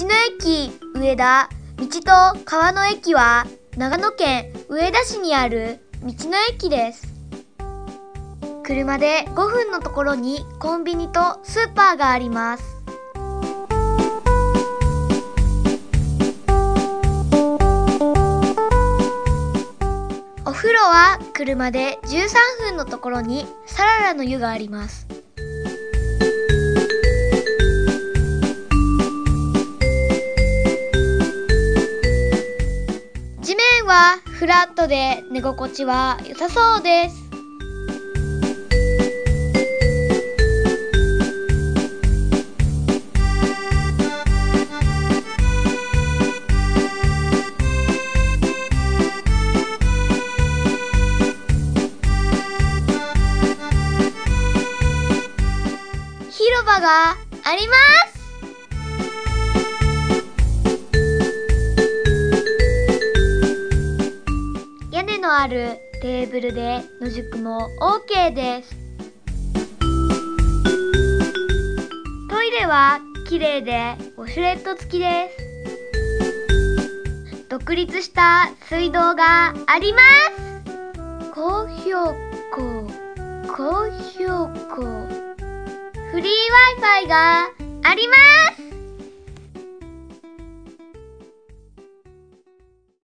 の駅上田道と川の駅は長野県上田市にある道の駅です。車で5分のところにコンビニとスーパーがあります。お風呂は車で13分のところにサララの湯があります。フラットで寝心地は良さそうです。広場があります。のあるテーブルで野宿も OK です。トイレは綺麗でウォシュレット付きです。独立した水道があります。高標高高標高。フリー Wi-Fi があります。